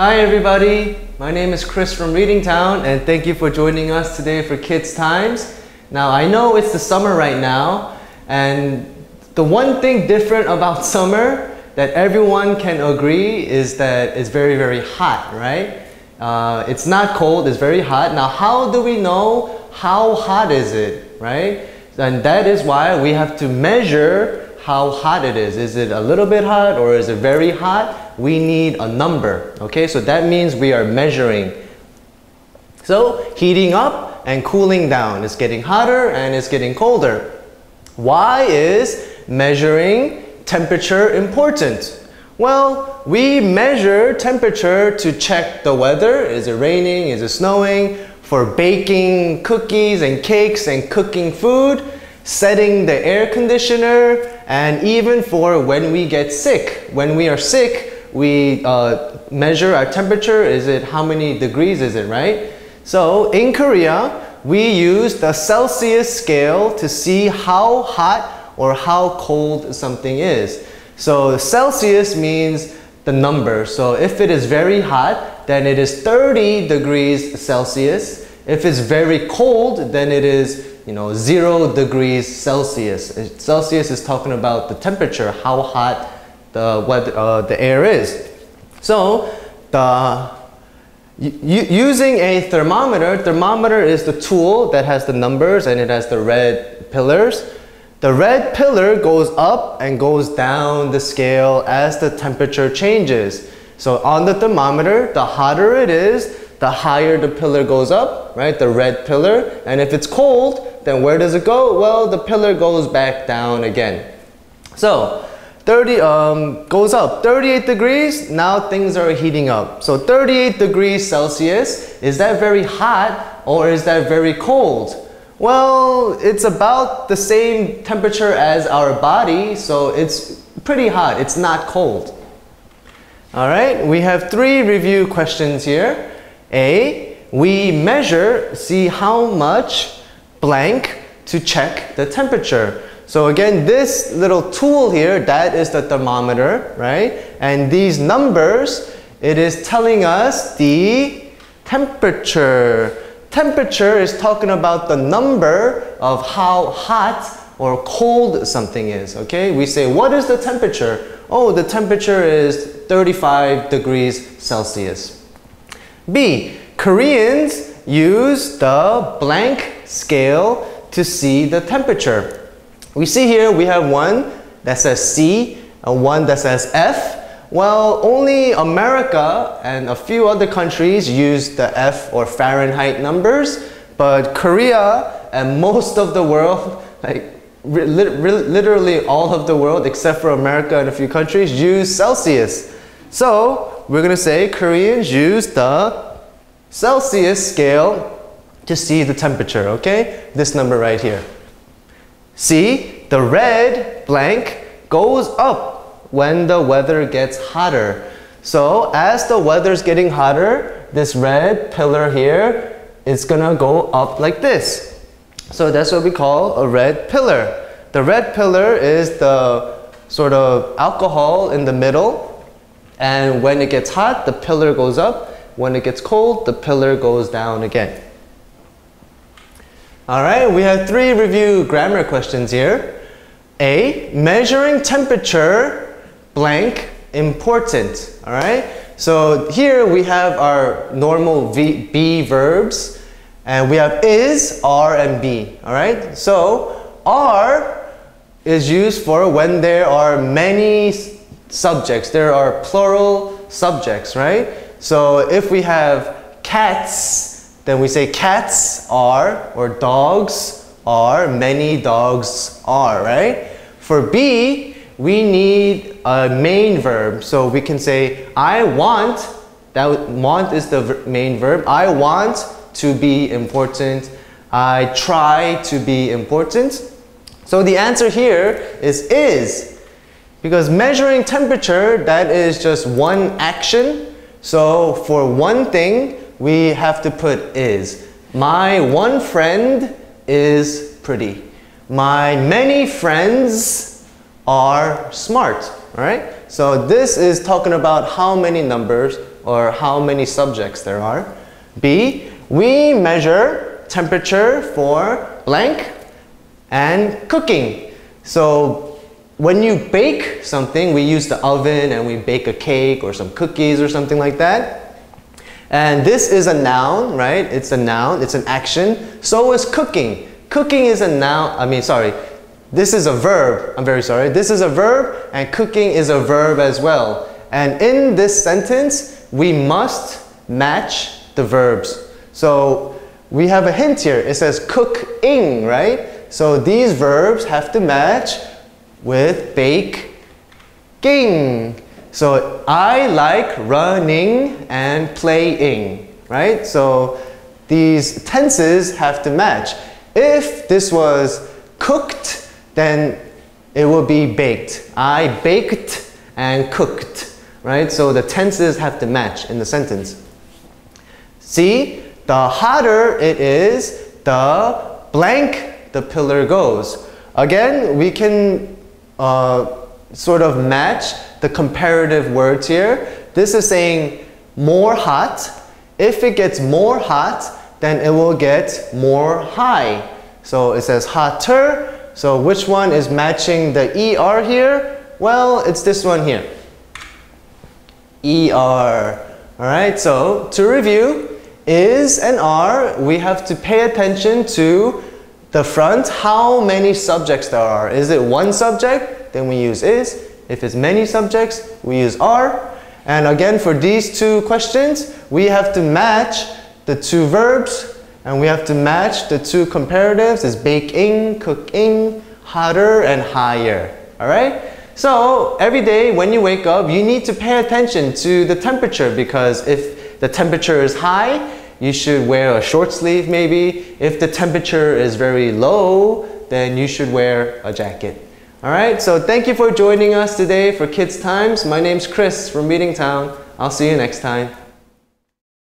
Hi everybody, my name is Chris from Reading Town and thank you for joining us today for Kids Times. Now I know it's the summer right now and the one thing different about summer that everyone can agree is that it's very very hot, right? Uh, it's not cold, it's very hot. Now how do we know how hot is it, right? And that is why we have to measure how hot it is. Is it a little bit hot or is it very hot? We need a number, okay? So that means we are measuring. So heating up and cooling down. It's getting hotter and it's getting colder. Why is measuring temperature important? Well, we measure temperature to check the weather. Is it raining? Is it snowing? For baking cookies and cakes and cooking food setting the air conditioner, and even for when we get sick. When we are sick, we uh, measure our temperature. Is it how many degrees is it, right? So in Korea, we use the Celsius scale to see how hot or how cold something is. So Celsius means the number. So if it is very hot, then it is 30 degrees Celsius. If it's very cold, then it is you know, zero degrees Celsius. Celsius is talking about the temperature, how hot the, weather, uh, the air is. So the, using a thermometer, thermometer is the tool that has the numbers and it has the red pillars. The red pillar goes up and goes down the scale as the temperature changes. So on the thermometer, the hotter it is, the higher the pillar goes up, right? The red pillar. And if it's cold, then where does it go? Well, the pillar goes back down again. So 30 um, goes up 38 degrees now things are heating up. So 38 degrees celsius is that very hot or is that very cold? Well it's about the same temperature as our body so it's pretty hot it's not cold. All right we have three review questions here. A, we measure, see how much blank to check the temperature. So again, this little tool here, that is the thermometer, right? And these numbers, it is telling us the temperature. Temperature is talking about the number of how hot or cold something is, okay? We say, what is the temperature? Oh, the temperature is 35 degrees Celsius. B. Koreans use the blank scale to see the temperature. We see here we have one that says C and one that says F. Well, only America and a few other countries use the F or Fahrenheit numbers, but Korea and most of the world, like literally all of the world except for America and a few countries, use Celsius. So we're going to say Koreans use the Celsius scale to see the temperature, okay? This number right here. See, the red blank goes up when the weather gets hotter. So as the weather's getting hotter, this red pillar here is gonna go up like this. So that's what we call a red pillar. The red pillar is the sort of alcohol in the middle and when it gets hot, the pillar goes up. When it gets cold, the pillar goes down again. All right, we have three review grammar questions here. A, measuring temperature, blank, important. All right, so here we have our normal v, be verbs, and we have is, are, and be. All right, so are is used for when there are many subjects. There are plural subjects, right? So if we have cats, then we say cats are, or dogs are, many dogs are, right? For B, we need a main verb. So we can say, I want, that want is the main verb. I want to be important. I try to be important. So the answer here is is. Because measuring temperature, that is just one action. So for one thing, we have to put is. My one friend is pretty. My many friends are smart, all right? So this is talking about how many numbers or how many subjects there are. B, we measure temperature for blank and cooking. So when you bake something, we use the oven and we bake a cake or some cookies or something like that. And this is a noun, right? It's a noun, it's an action. So is cooking. Cooking is a noun, I mean, sorry, this is a verb. I'm very sorry. This is a verb and cooking is a verb as well. And in this sentence, we must match the verbs. So we have a hint here. It says cooking, right? So these verbs have to match with bake baking. So I like running and playing, right? So these tenses have to match. If this was cooked, then it will be baked. I baked and cooked, right? So the tenses have to match in the sentence. See, the hotter it is, the blank the pillar goes. Again, we can uh, sort of match the comparative words here. This is saying more hot. If it gets more hot, then it will get more high. So it says hotter. So which one is matching the ER here? Well, it's this one here. ER. Alright, so to review, is and are, we have to pay attention to the front, how many subjects there are. Is it one subject? Then we use is. If it's many subjects, we use are. And again, for these two questions, we have to match the two verbs and we have to match the two comparatives is baking, cooking, hotter, and higher. All right? So every day when you wake up, you need to pay attention to the temperature because if the temperature is high, you should wear a short sleeve maybe. If the temperature is very low, then you should wear a jacket. All right, so thank you for joining us today for Kids Times. My name's Chris from Reading Town. I'll see you next time.